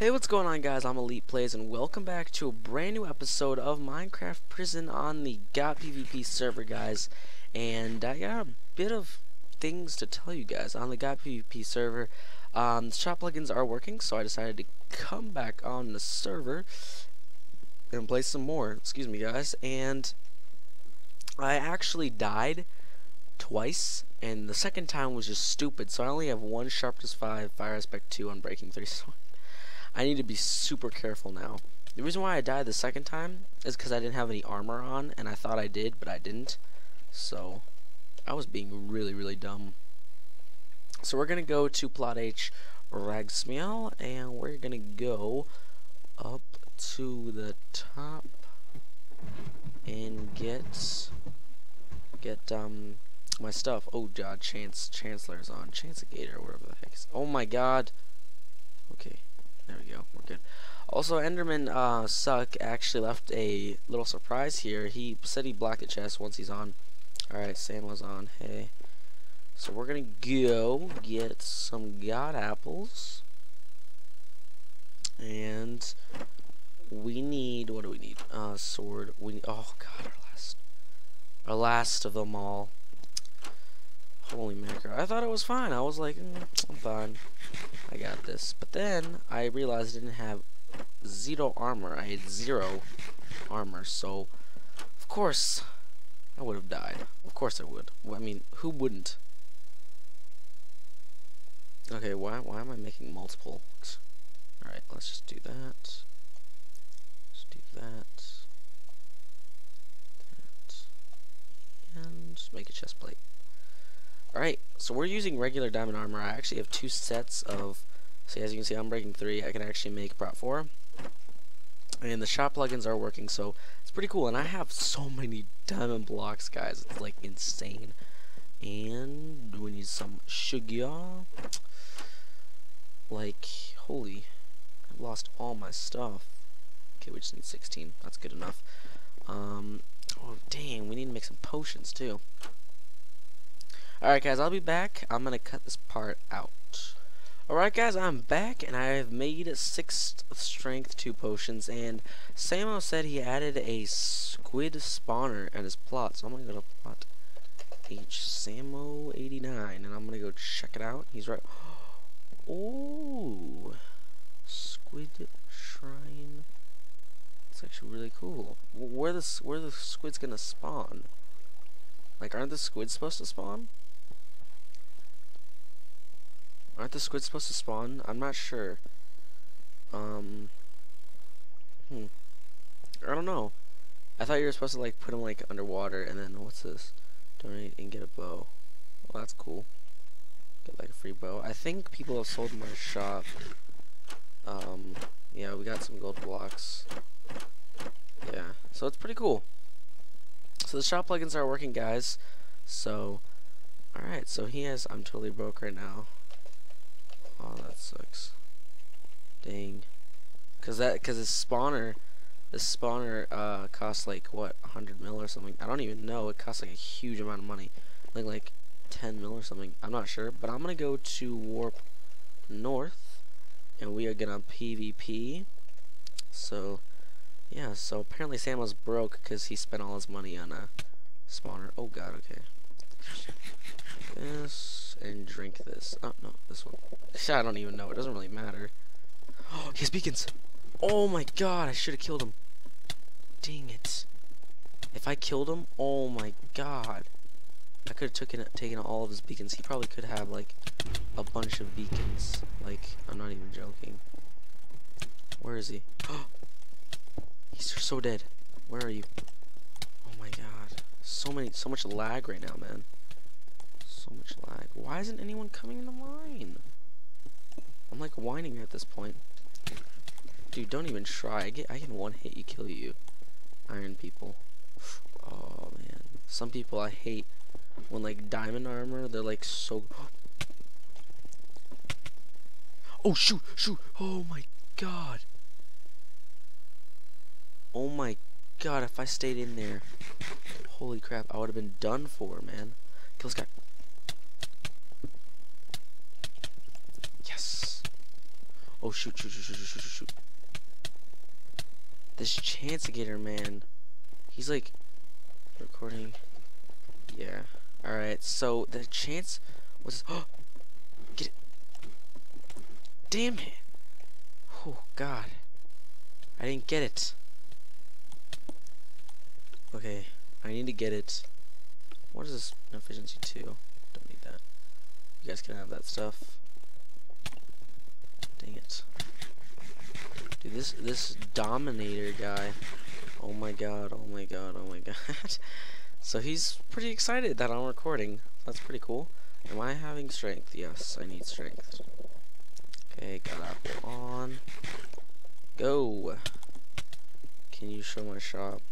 Hey, what's going on guys? I'm ElitePlayz and welcome back to a brand new episode of Minecraft Prison on the GotPVP server, guys. And I got a bit of things to tell you guys on the GotPVP server. Um, the shop plugins are working, so I decided to come back on the server and play some more. Excuse me, guys. And I actually died twice, and the second time was just stupid, so I only have one Sharpness 5, Fire Aspect 2 Unbreaking 3, so I need to be super careful now. The reason why I died the second time is because I didn't have any armor on, and I thought I did, but I didn't. So, I was being really, really dumb. So we're going to go to Plot H Ragsmiel, and we're going to go up to the top and get get um my stuff. Oh god, Chance Chancellor's on. Chance Gator, whatever the heck. Is. Oh my god. Okay. There we go. We're good. Also, Enderman uh, Suck actually left a little surprise here. He said he blocked the chest once he's on. Alright, Sam was on. Hey. So we're gonna go get some god apples. And we need what do we need? Uh sword. We need oh god, our last our last of them all. Holy macro. I thought it was fine. I was like, mm, I'm fine. I got this. But then I realized I didn't have zero armor. I had zero armor. So, of course, I would have died. Of course I would. I mean, who wouldn't? Okay, why, why am I making multiple? Alright, let's just do that. Let's do that. That. And make a chest plate. Alright, so we're using regular diamond armor. I actually have two sets of, see as you can see Unbreaking 3, I can actually make prop 4. And the shop plugins are working, so it's pretty cool. And I have so many diamond blocks, guys. It's like insane. And we need some sugar. Like, holy, I've lost all my stuff. Okay, we just need 16. That's good enough. Um, oh, dang, we need to make some potions, too. Alright guys, I'll be back. I'm going to cut this part out. Alright guys, I'm back and I have made 6 strength 2 potions and Samo said he added a squid spawner at his plot. So I'm to go to plot H Samo 89 and I'm to go check it out. He's right. Oh, squid shrine. It's actually really cool. Where the where the squid's gonna spawn? Like, aren't the squids supposed to spawn? Aren't the squids supposed to spawn? I'm not sure. Um. Hmm. I don't know. I thought you were supposed to like put them like underwater and then what's this? Donate and get a bow. Well, that's cool. Get like a free bow. I think people have sold my shop. Um. Yeah, we got some gold blocks. Yeah. So it's pretty cool. So the shop plugins are working, guys. So, alright. So he has. I'm totally broke right now. Oh, that sucks. Dang. Cause that, cause this spawner, this spawner uh costs like what, 100 mil or something. I don't even know. It costs like a huge amount of money, like like 10 mil or something. I'm not sure, but I'm gonna go to warp north, and we are gonna PvP. So, yeah. So apparently Sam was broke because he spent all his money on a spawner. Oh God. Okay. This and drink this. Oh no, this one. I don't even know. It doesn't really matter. Oh, he has beacons. Oh my god, I should have killed him. Dang it. If I killed him, oh my god. I could have taken taken all of his beacons. He probably could have like a bunch of beacons. Like, I'm not even joking. Where is he? He's so dead. Where are you? Oh my god. So many so much lag right now, man. So much lag. Why isn't anyone coming into mine? I'm like whining at this point. Dude, don't even try. I get I can one hit you kill you. Iron people. Oh man. Some people I hate when like diamond armor, they're like so Oh shoot, shoot. Oh my god. Oh my god, if I stayed in there. Holy crap, I would have been done for, man. Kill this guy. Oh shoot, shoot, shoot, shoot, shoot, shoot, shoot. This Chancegator man, he's like recording. Yeah. All right. So the chance was. Oh, get it. Damn it. Oh God. I didn't get it. Okay. I need to get it. What is this? Efficiency 2. Don't need that. You guys can have that stuff. Dang it. Dude, this this Dominator guy. Oh my god, oh my god, oh my god. so he's pretty excited that I'm recording. That's pretty cool. Am I having strength? Yes, I need strength. Okay, got apple on. Go! Can you show my shop?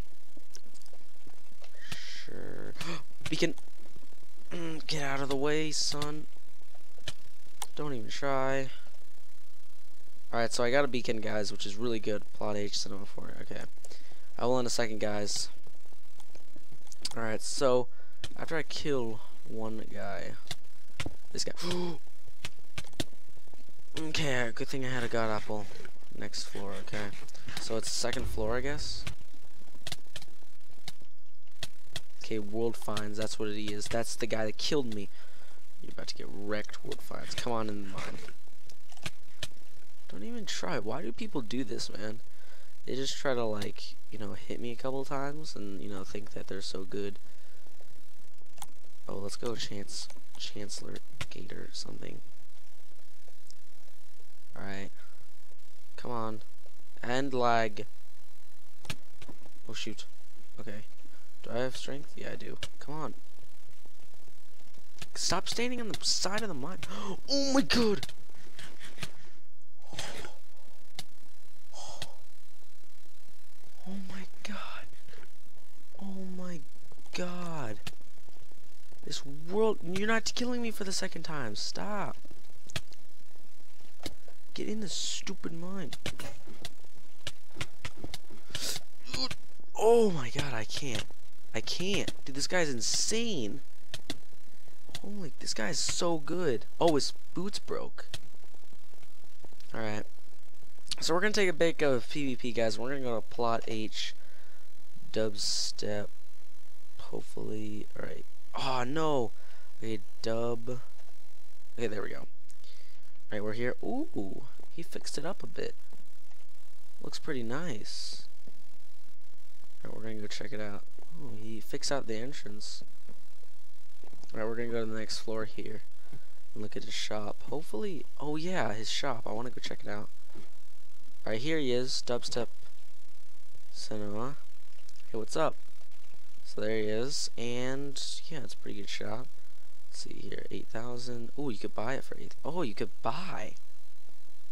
Sure. Beacon! Mm, get out of the way, son. Don't even try. Alright, so I got a beacon, guys, which is really good. Plot H, cinema 4. Okay. I will in a second, guys. Alright, so after I kill one guy, this guy. okay, good thing I had a god apple. Next floor, okay. So it's second floor, I guess. Okay, World Finds, that's what it is. That's the guy that killed me. You're about to get wrecked, World Finds. Come on in the mine. Don't even try. Why do people do this, man? They just try to, like, you know, hit me a couple times and, you know, think that they're so good. Oh, let's go Chance, Chancellor Gator or something. Alright. Come on. And lag. Oh, shoot. Okay. Do I have strength? Yeah, I do. Come on. Stop standing on the side of the mine. Oh my god! Oh my god. Oh my god. This world, killing me for the second time. Stop. Get in the stupid mine. Oh my god, I can't. I can't. Dude, this guy's insane. Holy, this guy's so good. Oh, his boots broke. Alright. So we're going to take a break of PvP, guys. We're going to go to plot H, dubstep, hopefully. Alright. Oh, no. Okay, dub. Okay, there we go. Alright, we're here. Ooh, he fixed it up a bit. Looks pretty nice. Alright, we're to go check it out. Oh, he fixed out the entrance. Alright, we're to go to the next floor here. And look at his shop. Hopefully, oh yeah, his shop. I want to go check it out. Alright, here he is, Dubstep Cinema. Hey, what's up? So there he is, and yeah, it's a pretty good shop. Let's see here, 8,000. Oh, you could buy it for 8. Oh, you could buy.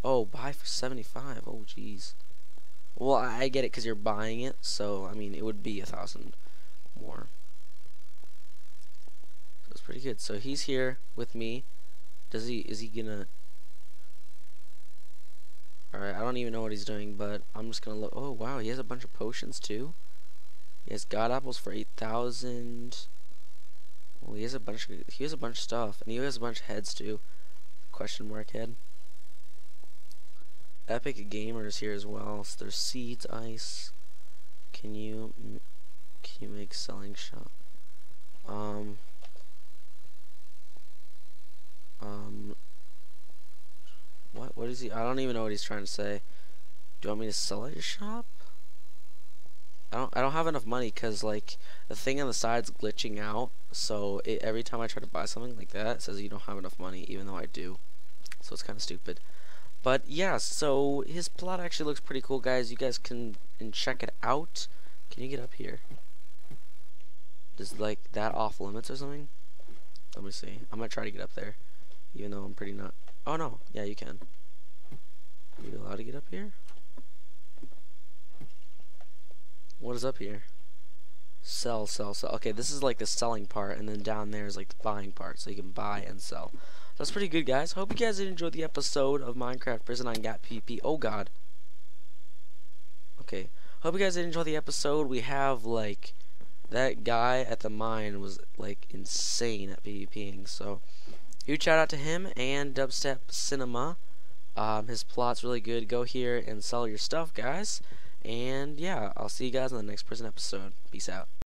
Oh, buy for 75. Oh, jeez. Well, I get it because you're buying it, so, I mean, it would be a thousand more. So it's pretty good. So he's here with me. Does he, is he gonna, Alright, I don't even know what he's doing, but I'm just gonna look. Oh, wow, he has a bunch of potions, too. He has god apples for 8,000. Well, he has a bunch of, he has a bunch of stuff. And he has a bunch of heads, too. Question mark head. Epic Gamers here as well. So there's seeds, ice. Can you, can you make selling shop? Um, um, what? What is he? I don't even know what he's trying to say. Do you want me to sell at your shop? I don't. I don't have enough money because like the thing on the side's glitching out. So it, every time I try to buy something like that, it says you don't have enough money, even though I do. So it's kind of stupid. But yeah, so his plot actually looks pretty cool, guys. You guys can and check it out. Can you get up here? Is like that off limits or something? Let me see. I'm gonna try to get up there, even though I'm pretty not. Oh no, yeah you can. Are you allowed to get up here? What is up here? Sell, sell, sell. Okay, this is like the selling part, and then down there is like the buying part, so you can buy and sell. That's pretty good, guys. Hope you guys did enjoy the episode of Minecraft Prison on GotPVP. Oh god. Okay. Hope you guys did enjoy the episode. We have like that guy at the mine was like insane at PvPing, so Huge shout out to him and Dubstep Cinema Um, his plot's really good. Go here and sell your stuff, guys. And yeah, I'll see you guys in the next prison episode. Peace out.